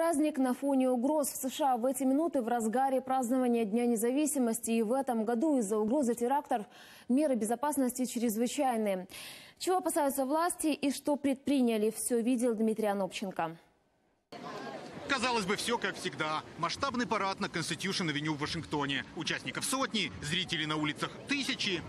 Праздник на фоне угроз в США в эти минуты в разгаре празднования Дня независимости. И в этом году из-за угрозы терактов меры безопасности чрезвычайные. Чего опасаются власти и что предприняли, все видел Дмитрий Анопченко. Казалось бы, все как всегда. Масштабный парад на Конститюшн-авеню в Вашингтоне. Участников сотни, зрителей на улицах тысячи.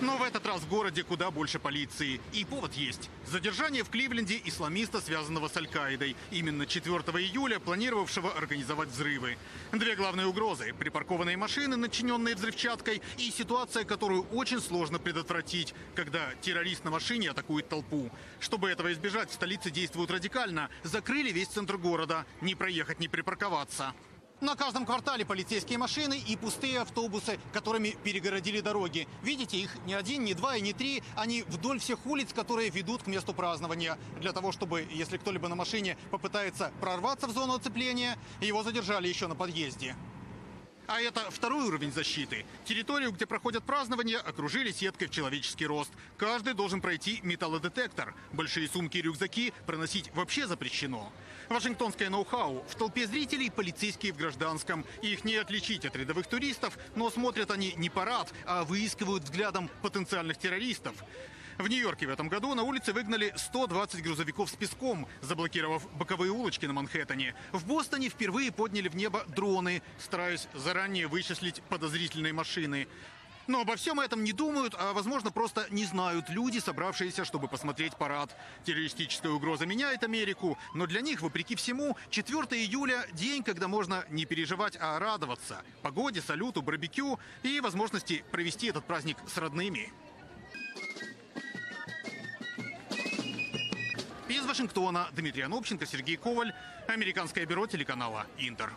Но в этот раз в городе куда больше полиции. И повод есть. Задержание в Кливленде исламиста, связанного с Аль-Каидой. Именно 4 июля планировавшего организовать взрывы. Две главные угрозы. Припаркованные машины, начиненные взрывчаткой. И ситуация, которую очень сложно предотвратить, когда террорист на машине атакует толпу. Чтобы этого избежать, в столице действуют радикально. Закрыли весь центр города. Не проехать, не припарковаться. На каждом квартале полицейские машины и пустые автобусы, которыми перегородили дороги. Видите, их не один, не два и не три. Они вдоль всех улиц, которые ведут к месту празднования. Для того, чтобы, если кто-либо на машине попытается прорваться в зону оцепления, его задержали еще на подъезде. А это второй уровень защиты. Территорию, где проходят празднования, окружили сеткой в человеческий рост. Каждый должен пройти металлодетектор. Большие сумки и рюкзаки проносить вообще запрещено. Вашингтонское ноу-хау. В толпе зрителей полицейские в гражданском. Их не отличить от рядовых туристов, но смотрят они не парад, а выискивают взглядом потенциальных террористов. В Нью-Йорке в этом году на улице выгнали 120 грузовиков с песком, заблокировав боковые улочки на Манхэттене. В Бостоне впервые подняли в небо дроны, стараясь заранее вычислить подозрительные машины. Но обо всем этом не думают, а, возможно, просто не знают люди, собравшиеся, чтобы посмотреть парад. Террористическая угроза меняет Америку, но для них, вопреки всему, 4 июля – день, когда можно не переживать, а радоваться. Погоде, салюту, барбекю и возможности провести этот праздник с родными. Вашингтона Дмитрий Анопченко, Сергей Коваль, Американское бюро телеканала «Интер».